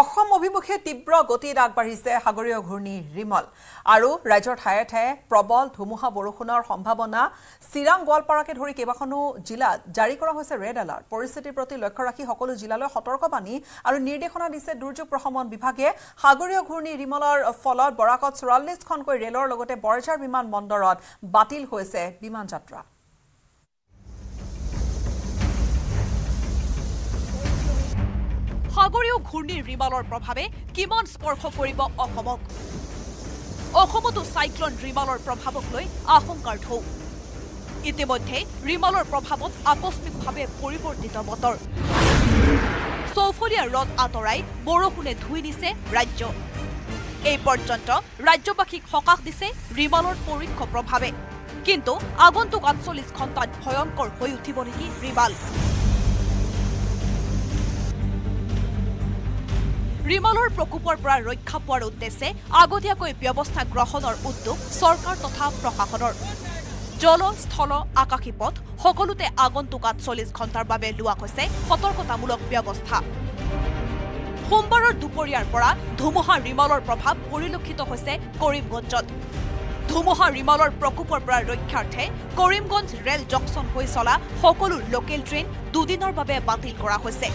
অসম অভিমুখে তীব্ৰ গতিত আগবাঢ়িছে সাগৰীয় ঘূৰ্ণী ৰিমল। আৰু ৰাজ্যৰ ঠায়ে ঠায়ে প্ৰবল ধুমুহা বৰষুণৰ সম্ভাৱনা। চিৰাং গোৱালপাৰাকে ধৰি কেইবাখনো জিলাত জাৰি কৰা হৈছে ৰেড এলাৰ্ট। পৰিস্থিতিৰ প্ৰতি লক্ষ্য ৰাখি সকলো জিলালৈ সতৰ্কবাণী আৰু নিৰ্দেশনা দিছে দুৰ্যোগ প্ৰশমন বিভাগে। সাগৰীয় ঘূৰ্ণী ৰিমলৰ ফলত বৰাকত চৌৰাল্লিছখনকৈ ৰেলৰ লগতে বৰঝাৰ বিমান বন্দৰত বাতিল হৈছে বিমান যাত্ৰা। সাগৰীয় ঘূৰ্ণী ৰিমালৰ প্ৰভাৱে কিমান স্পৰ্শ কৰিব অসমক? অসমতো চাইক্লন ৰিমালৰ প্ৰভাৱক লৈ আশংকাৰ ঢৌ। ইতিমধ্যে ৰিমালৰ প্ৰভাৱত আকস্মিকভাৱে পৰিৱৰ্তিত বতৰ। চৌফলীয়া ৰদ আঁতৰাই বৰষুণে ধুই দিছে ৰাজ্য। এই পৰ্যন্ত ৰাজ্যবাসীক সকাহ দিছে ৰিমালৰ পৰোক্ষ প্ৰভাৱে। কিন্তু আগন্তুক আঠচল্লিছ ঘণ্টাত ভয়ংকৰ হৈ উঠিব নেকি ৰিমাল? ৰিমালৰ প্ৰকোপৰ পৰা ৰক্ষা পোৱাৰ উদ্দেশ্যে আগতীয়াকৈ ব্যৱস্থা গ্ৰহণৰ উদ্যোগ চৰকাৰ তথা প্ৰশাসনৰ। জল স্থল আকাশী পথ সকলোতে আগন্তুক আঠচল্লিছ ঘণ্টাৰ বাবে লোৱা হৈছে সতৰ্কতামূলক ব্যৱস্থা। সোমবাৰৰ দুপৰীয়াৰ পৰা ধুমুহা ৰিমালৰ প্ৰভাৱ পৰিলক্ষিত হৈছে কৰিমগঞ্জত। ধুমুহা ৰিমালৰ প্ৰকোপৰ পৰা ৰক্ষাৰ্থে কৰিমগঞ্জ ৰেল জংচন হৈ চলা সকলো লোকেল ট্ৰেইন দুদিনৰ বাবে বাতিল কৰা হৈছে।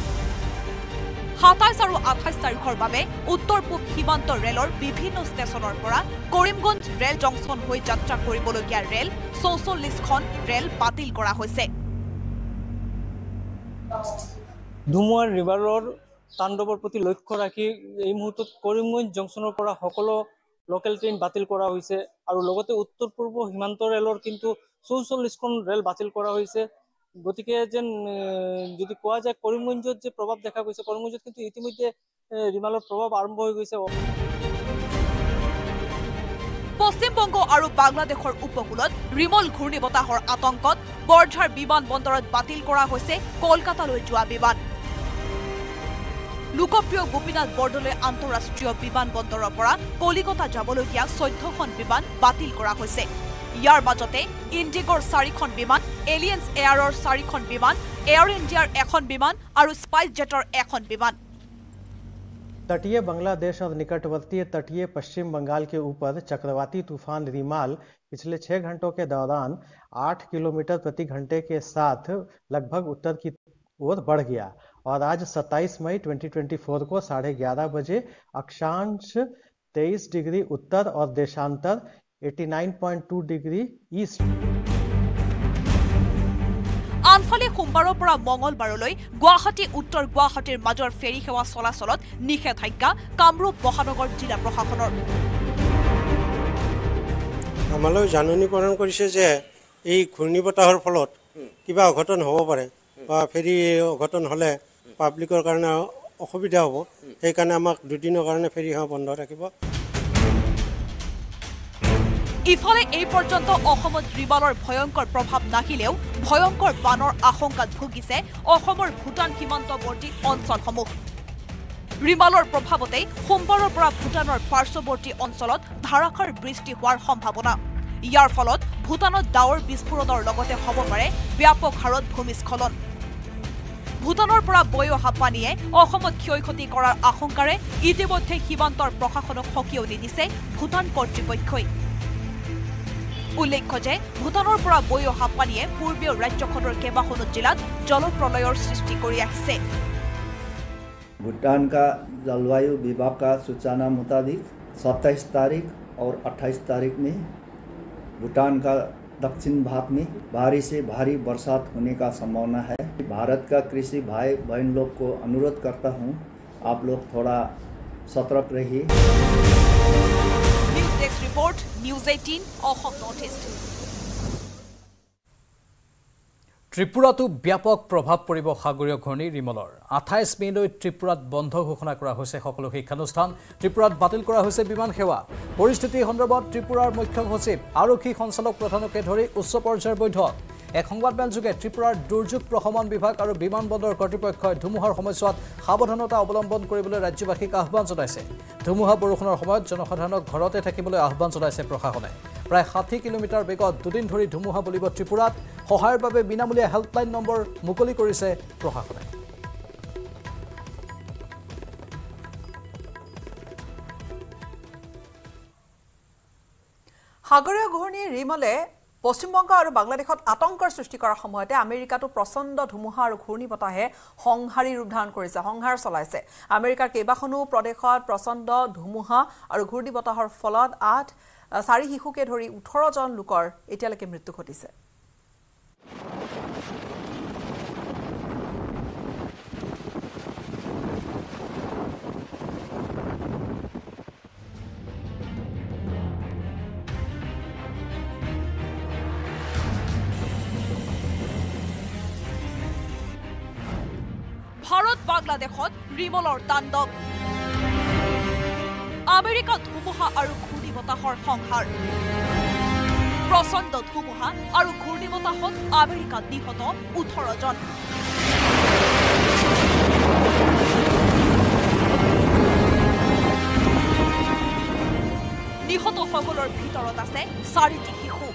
সাতাইছ আৰু আঠাইছ তাৰিখৰ বাবে উত্তৰ পূব সীমান্ত ৰেলৰ বিভিন্ন ষ্টেচনৰ পৰা কৰিমগঞ্জ ৰেল জংচন হৈ যাত্ৰা কৰিবলগীয়া ৰেল চৌচল্লিছখন ৰেল বাতিল কৰা হৈছে। ধুমুহাৰ ৰিভাৰৰ তাণ্ডৱৰ প্ৰতি লক্ষ্য ৰাখি এই মুহূৰ্তত কৰিমগঞ্জ জংচনৰ পৰা সকলো লোকেল ট্ৰেইন বাতিল কৰা হৈছে আৰু লগতে উত্তৰ পূৰ্ব সীমান্ত ৰেলৰ কিন্তু চৌচল্লিছখন ৰেল বাতিল কৰা হৈছে। গতিকে যেন যদি কোৱা যায় কৰিমগঞ্জত যে প্ৰভাৱ দেখা গৈছে কৰিমগঞ্জত কিন্তু ইতিমধ্যে এ, ৰিমালৰ প্ৰভাৱ আৰম্ভ হৈ গৈছে। পশ্চিমবংগ আৰু বাংলাদেশৰ উপকূলত ৰিমল ঘূৰ্ণী আতংকত বৰঝাৰ বিমান বন্দৰত বাতিল কৰা হৈছে কলকাতালৈ যোৱা বিমান। লোকপ্ৰিয় গোপীনাথ বৰদলৈ আন্তঃৰাষ্ট্ৰীয় বিমান বন্দৰৰ পৰা কলিকতা যাবলগীয়া চৈধ্যখন বিমান বাতিল কৰা হৈছে। ইয়াৰ মাজতে ইণ্ডিগৰ চাৰিখন বিমান এলিয়েন্স এয়াৰৰ চাৰিখন বিমান এয়াৰ ইণ্ডিয়াৰ এখন বিমান আৰু স্পাইচ জেটৰ এখন বিমান तटीय बांग्लादेश और निकटवर्ती तटीय पश्चिम बंगाल के ऊपर चक्रवाती तूफान रिमाल पिछले छह घंटों के दौरान आठ किलोमीटर प्रति घंटे के साथ लगभग उत्तर की ओर बढ़ गया और आज 27 मई 2024 को साढ़े ग्यारह बजे अक्षांश 23 डिग्री उत्तर और देशांतर 89.2 डिग्री ईस्ट আনফালে সোমবাৰৰ পৰা মঙলবাৰলৈ গুৱাহাটী উত্তৰ গুৱাহাটীৰ মাজৰ ফেৰী সেৱা চলাচলত নিষেধাজ্ঞা কামৰূপ মহানগৰ জিলা প্ৰশাসনৰ। আমালৈ জাননী প্ৰদান কৰিছে যে এই ঘূৰ্ণী বতাহৰ ফলত কিবা অঘটন হ'ব পাৰে বা ফেৰী অঘটন হ'লে পাব্লিকৰ কাৰণে অসুবিধা হ'ব। সেইকাৰণে আমাক দুদিনৰ কাৰণে ফেৰী সেৱা বন্ধ ৰাখিব। ইফালে এই পৰ্যন্ত অসমত ৰিমালৰ ভয়ংকৰ প্ৰভাৱ নাহিলেও ভয়ংকৰ বানৰ আশংকাত ভুগিছে অসমৰ ভূটান সীমান্তৱৰ্তী অঞ্চলসমূহ। ৰিমালৰ প্ৰভাৱতেই সোমবাৰৰ পৰা ভূটানৰ পাৰ্শ্বৱৰ্তী অঞ্চলত ধাৰাসাৰ বৃষ্টি হোৱাৰ সম্ভাৱনা। ইয়াৰ ফলত ভূটানত ডাৱৰ বিস্ফোৰণৰ লগতে হ'ব পাৰে ব্যাপক হাৰত ভূমিস্খলন। ভূটানৰ পৰা বৈ অহা পানীয়ে অসমত ক্ষয় ক্ষতি কৰাৰ আশংকাৰে ইতিমধ্যে সীমান্তৰ প্ৰশাসনক সকীয়নি দিছে ভূটান কৰ্তৃপক্ষই। উল্লেখ্য যে ভূটানৰ পৰা বৈ অহা পানীয়ে পূৰ্বীয় ৰাজ্যখনৰ কেইবাখনো জিলাত জলপ্ৰলয়ৰ সৃষ্টি কৰি আহিছে भूटान का जलवायु विभाग का सूचना मुताबिक 27 तारीख और 28 तारीख में भूटान का दक्षिण भाग में भारी से भारी बरसात होने का संभावना है भारत का कृषि भाई बहन लोग को अनुरोध करता हूँ आप लोग थोड़ा सतर्क रहिए নিউজ ডেস্ক নিউজ এইটিন ত্ৰিপুৰাতো ব্যাপক প্ৰভাৱ পৰিব সাগৰীয় ঘূৰ্ণী ৰিমলৰ আঠাইছ মে'লৈ ত্ৰিপুৰাত বন্ধ ঘোষণা কৰা হৈছে সকলো শিক্ষানুষ্ঠান। ত্ৰিপুৰাত বাতিল কৰা হৈছে বিমান সেৱা। পৰিস্থিতি সন্দৰ্ভত ত্ৰিপুৰাৰ মুখ্য সচিব আৰক্ষী সঞ্চালক প্ৰধানকে ধৰি উচ্চ পৰ্যায়ৰ বৈঠক। এক সংবাদমেলযোগে ত্ৰিপুৰাৰ দুৰ্যোগ প্ৰশমন বিভাগ আৰু বিমানবন্দৰ কৰ্তৃপক্ষই ধুমুহাৰ সময়ছোৱাত সাৱধানতা অৱলম্বন কৰিবলৈ ৰাজ্যবাসীক আহ্বান জনাইছে। ধুমুহা বৰষুণৰ সময়ত জনসাধাৰণক ঘৰতে থাকিবলৈ আহ্বান জনাইছে প্ৰশাসনে। প্ৰায় ষাঠি কিলোমিটাৰ বেগত দুদিন ধৰি ধুমুহা বলিব ত্ৰিপুৰাত। সহায়ৰ বাবে বিনামূলীয়া হেল্পলাইন নম্বৰ মুকলি কৰিছে প্ৰশাসনে। সাগৰীয় ঘূৰ্ণী ৰিমলে পশ্চিমবংগ আৰু বাংলাদেশত আতংকৰ সৃষ্টি কৰাৰ সময়তে আমেৰিকাতো প্ৰচণ্ড ধুমুহা আৰু ঘূৰ্ণী বতাহে সংহাৰী ৰূপ ধাৰণ কৰিছে সংহাৰ চলাইছে। আমেৰিকাৰ কেইবাখনো প্ৰদেশত প্ৰচণ্ড ধুমুহা আৰু ঘূৰ্ণী বতাহৰ ফলত আঠ চাৰি শিশুকে ধৰি ওঠৰজন লোকৰ এতিয়ালৈকে মৃত্যু ঘটিছে। বাংলাদেশত ৰিমলৰ তাণ্ডৱ। আমেৰিকাত ধুমুহা আৰু ঘূৰ্ণী বতাহৰ সংহাৰ। প্ৰচণ্ড ধুমুহা আৰু ঘূৰ্ণী বতাহত আমেৰিকাত নিহত ওঠৰজন নিহতসকলৰ ভিতৰত আছে চাৰিটি শিশু।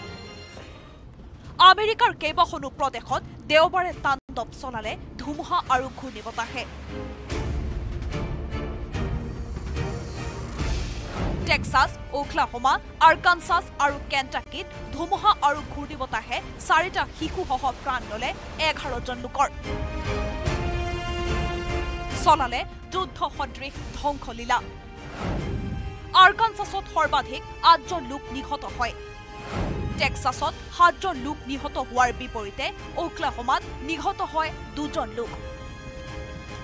আমেৰিকাৰ কেইবাখনো প্ৰদেশত দেওবাৰে তাণ্ডৱ চলালে ধুমুহা আৰু ঘূৰ্ণী বতাহে। টেক্সাছ ওখলাহোমা আৰ্কানচাছ আৰু কেণ্টাকিত ধুমুহা আৰু ঘূৰ্ণী বতাহে চাৰিটা শিশুসহ প্ৰাণ ললে এঘাৰজন লোকৰ। চলালে যুদ্ধ সদৃশ ধ্বংসলীলা। আৰ্কানচাছত সৰ্বাধিক আঠজন লোক নিহত হয়। টেক্সাছত সাতজন লোক নিহত হোৱাৰ বিপৰীতে ওকলাহোমাত নিহত হয় দুজন লোক।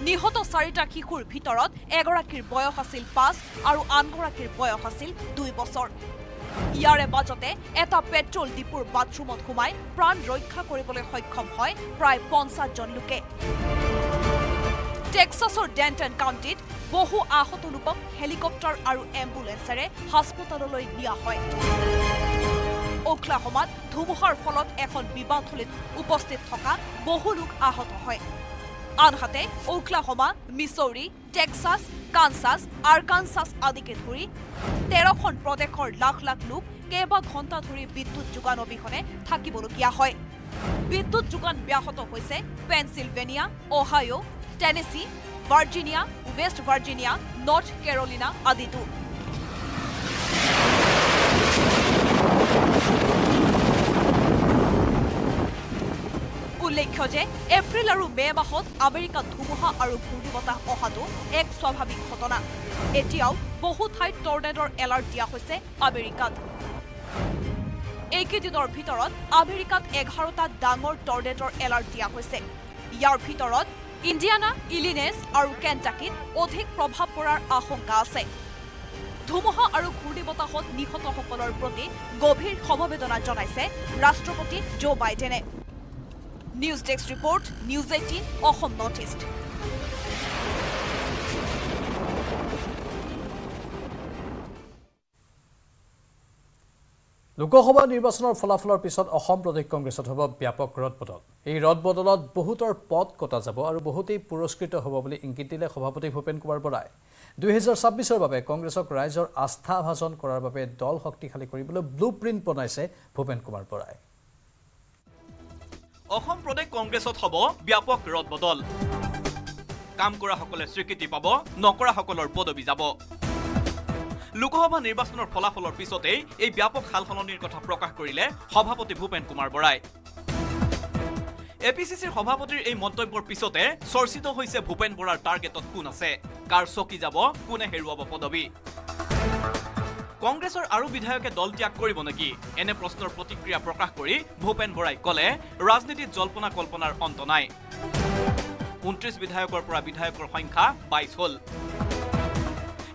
নিহত চাৰিটা শিশুৰ ভিতৰত এগৰাকীৰ বয়স আছিল পাঁচ আৰু আনগৰাকীৰ বয়স আছিল দুই বছৰ। ইয়াৰে মাজতে এটা পেট্ৰল ডিপুৰ বাথৰুমত সোমাই প্ৰাণ ৰক্ষা কৰিবলৈ সক্ষম হয় প্ৰায় পঞ্চাছজন লোকে। টেক্সাছৰ ডেণ্টন কাউণ্টিত বহু আহত লোকক হেলিকপ্টাৰ আৰু এম্বুলেন্সেৰে হাস্পতাললৈ নিয়া হয়। ওখলাহোমাত ধুমুহাৰ ফলত এখন বিবাহথলীত উপস্থিত থকা বহু লোক আহত হয়। আনহাতে ওখলাহোমা মিছৌৰী টেক্সাছ কানচাছ আৰ্কানচাছ আদিকে ধৰি তেৰখন প্ৰদেশৰ লাখ লাখ লোক কেইবা ঘণ্টা ধৰি বিদ্যুৎ যোগান অবিহনে থাকিবলগীয়া হয়। বিদ্যুৎ যোগান ব্যাহত হৈছে Pennsylvania Ohio' Tennessee Virginia West Virginia North Carolina আদিতো। উল্লেখ্য যে এপ্ৰিল আৰু মে' মাহত আমেৰিকাত ধুমুহা আৰু ঘূৰ্ণী বতাহ অহাটো এক স্বাভাৱিক ঘটনা। এতিয়াও বহু ঠাইত টৰ্নেডৰ এলাৰ্ট দিয়া হৈছে আমেৰিকাত। এইকেইদিনৰ ভিতৰত আমেৰিকাত এঘাৰটা ডাঙৰ টৰ্নেডৰ এলাৰ্ট দিয়া হৈছে। ইয়াৰ ভিতৰত ইণ্ডিয়ানা ইলিনেছ আৰু কেণ্টাকিত অধিক প্ৰভাৱ পৰাৰ আশংকা আছে। ধুমুহা আৰু ঘূৰ্ণী বতাহত নিহতসকলৰ প্ৰতি গভীৰ সমবেদনা জনাইছে ৰাষ্ট্ৰপতি জো বাইডেনে। News desk report news eighteen Assam north east. Lok Sabha নিৰ্বাচনৰ ফলাফলৰ পিছত অসম প্ৰদেশ কংগ্ৰেছত হ'ব ব্যাপক ৰদবদল এই ৰদবদলত বহুতৰ পদ কটা যাব আৰু বহুতেই পুৰস্কৃত হ'ব বুলি ইংগিত দিলে সভাপতি ভূপেন কুমাৰ বৰাই। দুহেজাৰ ছাব্বিছৰ বাবে কংগ্ৰেছক ৰাইজৰ আস্থা ভাজন কৰাৰ বাবে দল শক্তিশালী কৰিবলৈ ব্লু প্ৰিণ্ট বনাইছে ভূপেন কুমাৰ বৰাই। অসম প্ৰদেশ কংগ্ৰেছত হ'ব ব্যাপক ৰদবদল কাম কৰাসকলে স্বীকৃতি পাব নকৰাসকলৰ পদবী যাব। লোকসভা নিৰ্বাচনৰ ফলাফলৰ পিছতেই এই ব্যাপক সালসলনিৰ কথা প্ৰকাশ কৰিলে সভাপতি ভূপেন কুমাৰ বৰাই। এ পি চি চিৰ সভাপতিৰ এই মন্তব্যৰ পিছতে চৰ্চিত হৈছে ভূপেন বৰাৰ টাৰ্গেটত কোন আছে? কাৰ চকী যাব কোনে হেৰুৱাব পদবী? কংগ্ৰেছৰ আৰু বিধায়কে দল ত্যাগ কৰিব নেকি? এনে প্ৰশ্নৰ প্ৰতিক্ৰিয়া প্ৰকাশ কৰি ভূপেন বৰাই কলে ৰাজনীতিত জল্পনা কল্পনাৰ অন্ত নাই। ঊনত্ৰিশ বিধায়কৰ পৰা বিধায়কৰ সংখ্যা বাইছ হ'ল।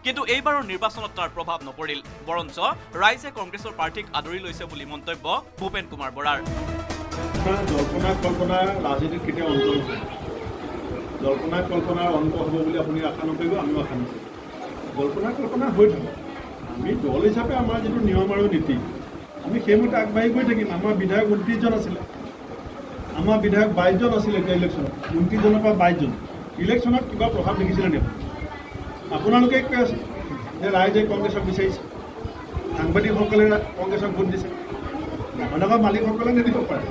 কিন্তু এইবাৰৰ নিৰ্বাচনত তাৰ প্ৰভাৱ নপৰিল বৰঞ্চ ৰাইজে কংগ্ৰেছৰ প্ৰাৰ্থীক আদৰি লৈছে বুলি মন্তব্য ভূপেন কুমাৰ বৰাৰ। জল্পনা কল্পনা ৰাজনীতিত কেতিয়াও জল্পনা কল্পনাৰ অন্ত হ'ব বুলি আপুনি আশা নকৰিব আমিও আশা নকৰোঁ জল্পনা কল্পনা হৈ থাকক। আমি দল হিচাপে আমাৰ যিটো নিয়ম আৰু নীতি আমি সেইমতে আগবাঢ়ি গৈ থাকিম। আমাৰ বিধায়ক ঊনত্ৰিছজন আছিলে। আমাৰ বিধায়ক বাইছজন আছিলে এতিয়া ইলেকশ্যনত। ঊনত্ৰিছজনৰ পৰা বাইছজন। ইলেকশ্যনত কিবা প্ৰভাৱ দেখিছিলে নেকি আপোনালোকে কৈ আছে যে ৰাইজে কংগ্ৰেছক বিচাৰিছে। সাংবাদিকসকলে কংগ্ৰেছক ভোট দিছে। ডাঙৰ ডাঙৰ মালিকসকলে নিদিব পাৰে।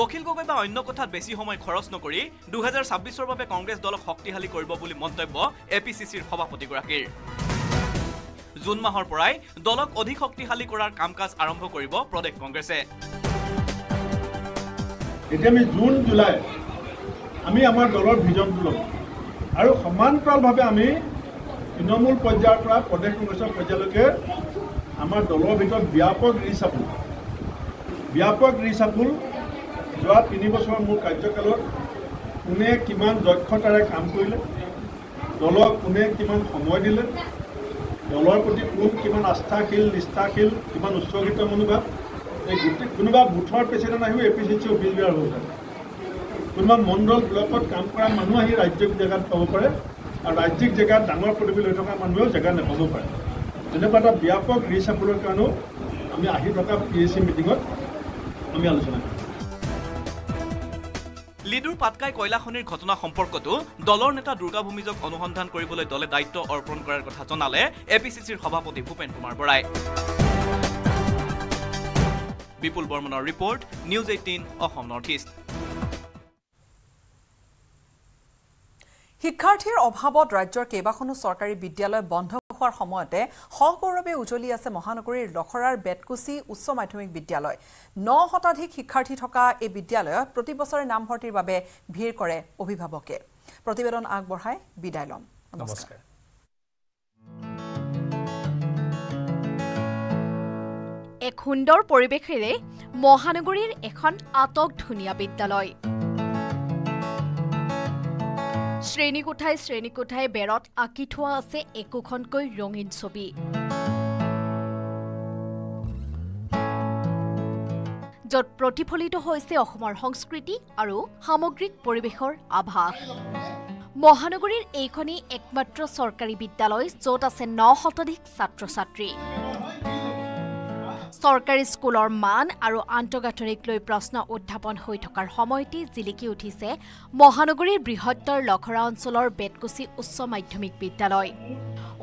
অখিল গগৈ বা অন্য কথাত বেছি সময় খৰচ নকৰি দুহেজাৰ ছাব্বিছৰ বাবে কংগ্ৰেছ দলক শক্তিশালী কৰিব বুলি মন্তব্য এ পি চি চিৰ সভাপতিগৰাকীৰ। জুন মাহৰ পৰাই দলক অধিক শক্তিশালী কৰাৰ কাম কাজ আৰম্ভ কৰিব প্ৰদেশ কংগ্ৰেছে। এতিয়া আমি জুন জুলাই আমি আমাৰ দলৰ ভিজনটো ল'ম আৰু সমান্তৰালভাৱে আমি তৃণমূল পৰ্যায়ৰ পৰা প্ৰদেশ কংগ্ৰেছৰ পৰ্যায়লৈকে আমাৰ দলৰ ভিতৰত ব্যাপক ৰিচাফুল ব্যাপক ৰিচাফুল যোৱা তিনি বছৰৰ মোৰ কাৰ্যকালত কোনে কিমান দক্ষতাৰে কাম কৰিলে দলক কোনে কিমান সময় দিলে দলৰ প্ৰতি কোন কিমান আস্থাশীল নিষ্ঠাশীল কিমান উচ্চগীত মনোভাৱ এই গোটেই কোনোবা বুথৰ প্ৰেচিডেণ্ট আহিব A P C C office bearer হ'ব পাৰে কোনোবা মণ্ডল ব্লকত কাম কৰা মানুহ আহি ৰাজ্যিক জেগাত পাব পাৰে আৰু ৰাজ্যিক জেগাত ডাঙৰ পদবী লৈ থকা মানুহেও জেগা নাপাব পাৰে। তেনেকুৱা এটা ব্যাপক ৰিচাফলৰ কাৰণেও আমি আহি থকা পি এছ চি মিটিঙত আমি আলোচনা কৰিম। লিডুৰ পাটকাই কয়লা খনিৰ ঘটনা সম্পৰ্কতো দলৰ নেতা দুৰ্গা ভূমিজক অনুসন্ধান কৰিবলৈ দলে দায়িত্ব অৰ্পণ কৰাৰ কথা জনালে এ পি চি চিৰ সভাপতি ভূপেন কুমাৰ বৰাই। বিপুল বৰ্মনৰ report news eighteen Assam north east. শিক্ষাৰ্থীৰ অভাৱত ৰাজ্যৰ কেইবাখনো চৰকাৰী বিদ্যালয় বন্ধ হোৱাৰ সময়তে সগৌৰৱে উজলি আছে মহানগৰীৰ লখৰাৰ বেতকুচি উচ্চ মাধ্যমিক বিদ্যালয়। ন শতাধিক শিক্ষাৰ্থী থকা এই বিদ্যালয়ত প্ৰতি বছৰে নামভৰ্তিৰ বাবে ভিৰ কৰে অভিভাৱকে। প্ৰতিবেদন আগবঢ়াই বিদায় ল'ম। এক সুন্দৰ পৰিৱেশেৰে মহানগৰীৰ এখন আটক ধুনীয়া বিদ্যালয়। শ্ৰেণীকোঠাই শ্ৰেণীকোঠাই বেৰত আঁকি থোৱা আছে একোখনকৈ ৰঙীন ছবি। য'ত প্ৰতিফলিত হৈছে অসমৰ সংস্কৃতি আৰু সামগ্ৰিক পৰিৱেশৰ আভাস। মহানগৰীৰ এইখনেই একমাত্ৰ চৰকাৰী বিদ্যালয় য'ত আছে ন শতাধিক ছাত্ৰ ছাত্ৰী চৰকাৰী স্কুলৰ মান আৰু আন্তঃগাঁথনিক লৈ প্ৰশ্ন উত্থাপন হৈ থকাৰ সময়তে জিলিকি উঠিছে মহানগৰীৰ বৃহত্তৰ লখৰা অঞ্চলৰ বেতকুচি উচ্চ মাধ্যমিক বিদ্যালয়।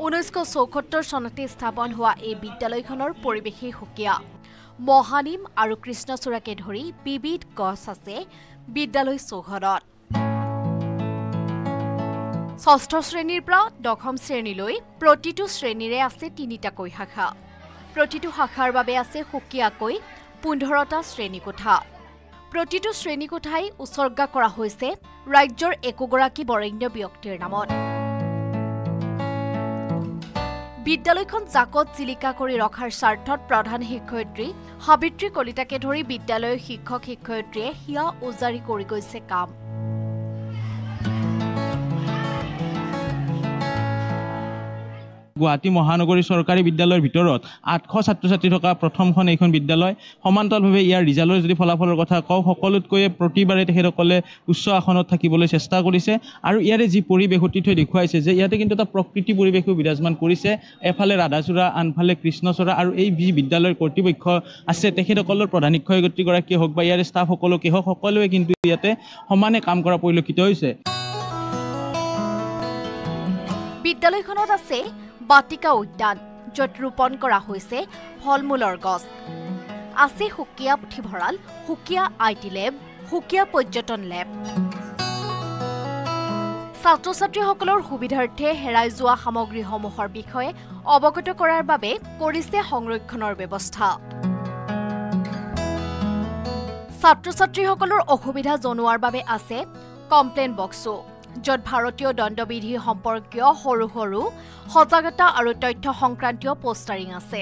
ঊনৈছশ চৌসত্তৰ চনতে স্থাপন হোৱা এই বিদ্যালয়খনৰ পৰিৱেশেই সুকীয়া। মহানিম আৰু কৃষ্ণচূড়াকে ধৰি বিবিধ গছ আছে বিদ্যালয় চৌহদত। ষষ্ঠ শ্ৰেণীৰ পৰা দশম শ্ৰেণীলৈ প্ৰতিটো শ্ৰেণীৰে আছে তিনিটাকৈ শাখা। প্ৰতিটো শাখাৰ বাবে আছে সুকীয়াকৈ পোন্ধৰটা শ্ৰেণীকোঠা। প্ৰতিটো শ্ৰেণীকোঠাই উচৰ্গা কৰা হৈছে ৰাজ্যৰ একোগৰাকী বৰেণ্য ব্যক্তিৰ নামত। বিদ্যালয়খন জাকত জিলিকা কৰি ৰখাৰ স্বাৰ্থত প্ৰধান শিক্ষয়িত্ৰী সাবিত্ৰী কলিতাকে ধৰি বিদ্যালয়ৰ শিক্ষক শিক্ষয়িত্ৰীয়ে হিয়া উজাৰি কৰি গৈছে কাম। গুৱাহাটী মহানগৰী চৰকাৰী বিদ্যালয়ৰ ভিতৰত আঠশ ছাত্ৰ ছাত্ৰী থকা প্ৰথমখন এইখন বিদ্যালয়। সমান্তৰালভাৱে ইয়াৰ ৰিজাল্টৰ যদি ফলাফলৰ কথা কওঁ সকলোতকৈ প্ৰতিবাৰে তেখেতসকলে উচ্চ আসনত থাকিবলৈ চেষ্টা কৰিছে আৰু ইয়াৰে যি পৰিৱেশ অতিথই দেখুৱাইছে যে ইয়াতে কিন্তু এটা প্ৰকৃতি পৰিৱেশো বিৰাজমান কৰিছে। এফালে ৰাধাচূড়া আনফালে কৃষ্ণচূড়া আৰু এই যি বিদ্যালয়ৰ কৰ্তৃপক্ষ আছে তেখেতসকলৰ প্ৰধান শিক্ষয়িত্ৰীগৰাকীয়ে হওক বা ইয়াৰে ষ্টাফসকলকে হওক সকলোৱে কিন্তু ইয়াতে সমানে কাম কৰা পৰিলক্ষিত হৈছে। বিদ্যালয়খনত আছে বাটিকা উদ্যান য'ত ৰোপণ কৰা হৈছে ফল মূলৰ গছ। আছে সুকীয়া পুথিভঁৰাল সুকীয়া আই টি লেব সুকীয়া পৰ্যটন লেব। ছাত্ৰ ছাত্ৰীসকলৰ সুবিধাৰ্থে হেৰাই যোৱা সামগ্ৰীসমূহৰ বিষয়ে অৱগত কৰাৰ বাবে কৰিছে সংৰক্ষণৰ ব্যৱস্থা। ছাত্ৰ ছাত্ৰীসকলৰ অসুবিধা জনোৱাৰ বাবে আছে কমপ্লেইন বক্সো। য'ত ভাৰতীয় দণ্ডবিধি সম্পৰ্কীয় সৰু সৰু সজাগতা আৰু তথ্য সংক্ৰান্তীয় পোষ্টাৰিং আছে।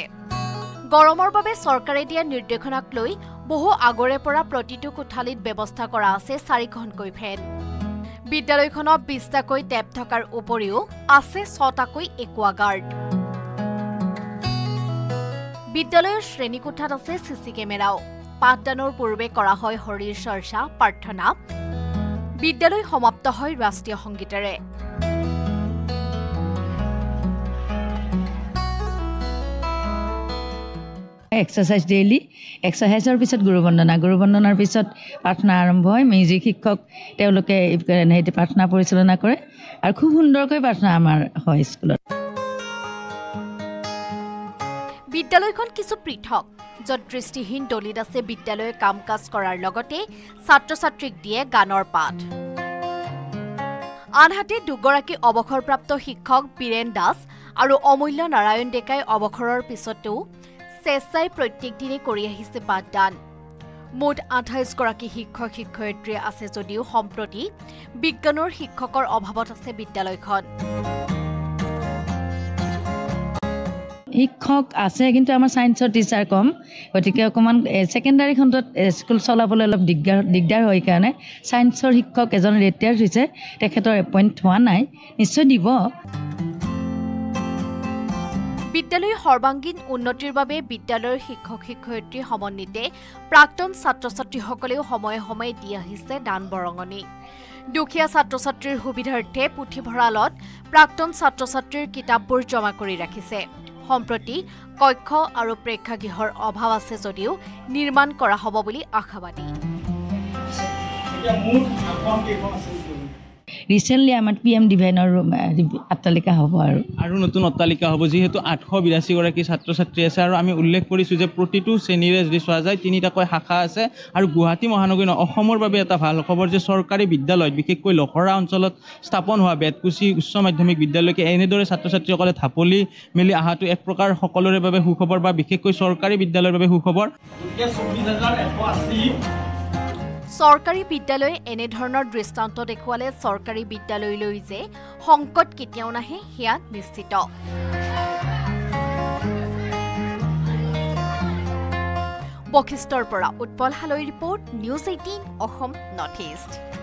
গৰমৰ বাবে চৰকাৰে দিয়া নিৰ্দেশনাক লৈ বহু আগৰে পৰা প্ৰতিটো কোঠালিত ব্যৱস্থা কৰা আছে চাৰিখনকৈ ফেন। বিদ্যালয়খনত বিছটাকৈ টেপ থকাৰ উপৰিও আছে ছটাকৈ একুৱাগাৰ্ড বিদ্যালয়ৰ শ্ৰেণীকোঠাত আছে চিচি কেমেৰাও। পাঠদানৰ পূৰ্বে কৰা হয় শৰীৰ চৰ্চা প্ৰাৰ্থনা বিদ্যালয় সমাপ্ত হয় ৰাষ্ট্ৰীয় সংগীতেৰে এক্সাৰচাইজ ডেইলি এক্সাৰচাইজৰ পিছত গুৰু বন্দনা গুৰু বন্দনাৰ পিছত প্ৰাৰ্থনা আৰম্ভ হয় মিউজিক শিক্ষক তেওঁলোকে প্ৰাৰ্থনা পৰিচালনা কৰে আৰু খুব সুন্দৰকৈ প্ৰাৰ্থনা আমাৰ হয় স্কুলত বিদ্যালয়খন কিছু পৃথক য'ত দৃষ্টিহীন দলিত আছে বিদ্যালয়ে কাম কাজ কৰাৰ লগতে ছাত্ৰ ছাত্ৰীক দিয়ে গানৰ পাঠ। আনহাতে দুগৰাকী অৱসৰপ্ৰাপ্ত শিক্ষক বীৰেন দাস আৰু অমূল্য নাৰায়ণ ডেকাই অৱসৰৰ পিছতো স্বেচ্ছাই প্ৰত্যেক দিনে কৰি আহিছে পাঠদান। মুঠ আঠাইছগৰাকী শিক্ষক শিক্ষয়িত্ৰী আছে যদিও সম্প্ৰতি বিজ্ঞানৰ শিক্ষকৰ অভাৱত আছে বিদ্যালয়খন। শিক্ষক আছে কিন্তু আমাৰ ছায়েন্সৰ টিচাৰ কম। গতিকে অকণমান ছেকেণ্ডাৰী খণ্ডত স্কুল চলাবলৈ অলপ দিগদাৰ দিগদাৰ হয় কাৰণে। ছায়েন্সৰ শিক্ষক এজন ৰিটায়াৰ্ড হৈছে তেখেতৰ এপইণ্ট হোৱা নাই। নিশ্চয় দিব। বিদ্যালয়ৰ সৰ্বাংগীন উন্নতিৰ বাবে বিদ্যালয়ৰ শিক্ষক শিক্ষয়িত্ৰী সমন্বিতে প্ৰাক্তন ছাত্ৰ ছাত্ৰীসকলেও সময়ে সময়ে দি আহিছে দান বৰঙণি। দুখীয়া ছাত্ৰ ছাত্ৰীৰ সুবিধাৰ্থে পুথিভঁৰালত প্ৰাক্তন ছাত্ৰ ছাত্ৰীৰ কিতাপবোৰ জমা কৰি ৰাখিছে। সম্প্ৰতি কক্ষ আৰু প্ৰেক্ষাগৃহৰ অভাৱ আছে যদিও নিৰ্মাণ কৰা হ'ব বুলি আশাবাদী। ৰিচেণ্টলি আমাৰ পি এম ডিভাইনৰ অট্টালিকা হ'ব আৰু। আৰু নতুন অট্টালিকা হ'ব যিহেতু আঠশ বিৰাশীগৰাকী ছাত্ৰ ছাত্ৰী আছে আৰু আমি উল্লেখ কৰিছোঁ যে প্ৰতিটো শ্ৰেণীৰে যদি চোৱা যায় তিনিটাকৈ শাখা আছে আৰু গুৱাহাটী মহানগৰী অসমৰ বাবে এটা ভাল খবৰ যে চৰকাৰী বিদ্যালয়ত বিশেষকৈ লখৰা অঞ্চলত স্থাপন হোৱা বেতকুচি উচ্চ মাধ্যমিক বিদ্যালয়কে এনেদৰে ছাত্ৰ ছাত্ৰীসকলে ঢাপলি মেলি অহাটো এক প্ৰকাৰ সকলোৰে বাবে সুখবৰ বা বিশেষকৈ চৰকাৰী বিদ্যালয়ৰ বাবে সুখবৰ। চৰকাৰী বিদ্যালয়ে এনেধৰণৰ দৃষ্টান্ত দেখুৱালে চৰকাৰী বিদ্যালয়লৈ যে সংকট কেতিয়াও নাহে সেয়া নিশ্চিত। বশিষ্ঠৰ পৰা Utpal Haloi report news eighteen Assam north east.